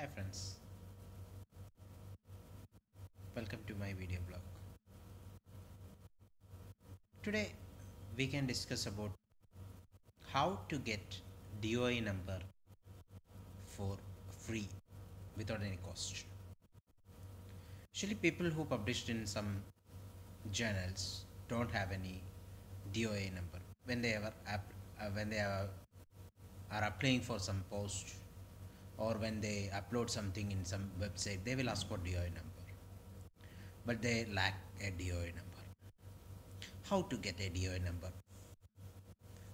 Hi friends, welcome to my video blog. Today we can discuss about how to get DOI number for free without any cost. Actually, people who published in some journals don't have any DOI number when they ever app, uh, when they are, are applying for some post or when they upload something in some website they will ask for DOI number. But they lack a DOI number. How to get a DOI number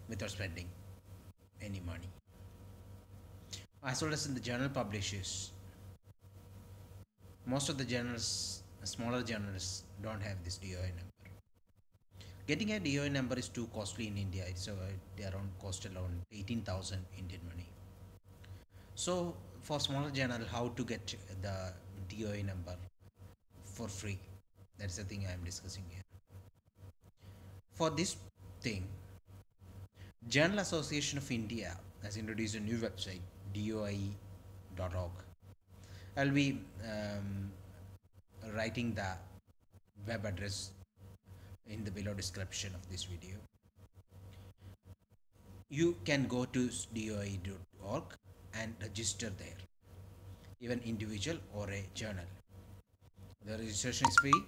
without spending any money? As well as in the journal publishers. Most of the journals smaller journals don't have this DOI number. Getting a DOI number is too costly in India. It's uh, around cost around 18000 Indian money so for smaller journal how to get the DOI number for free. That's the thing I am discussing here. For this thing Journal Association of India has introduced a new website doie.org I'll be um, writing the web address in the below description of this video. You can go to doie.org and register there. Even individual or a journal. The registration is free.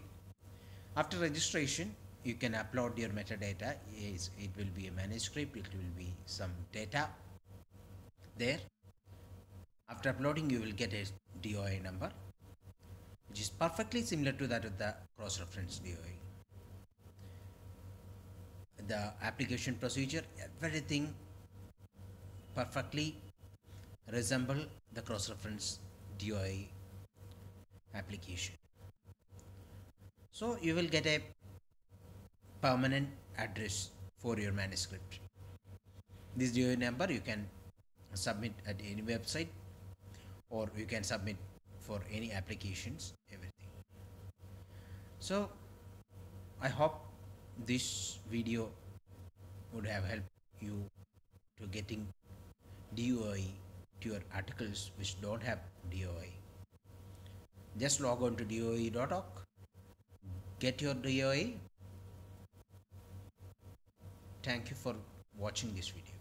After registration you can upload your metadata. It will be a manuscript. It will be some data there. After uploading you will get a DOI number which is perfectly similar to that of the cross-reference DOI the application procedure everything perfectly resemble the cross-reference DOI application. So you will get a permanent address for your manuscript. This DOI number you can submit at any website or you can submit for any applications everything. So I hope this video would have helped you to getting DOI to your articles which don't have DOI. Just log on to DOIE.org, get your DOI. Thank you for watching this video.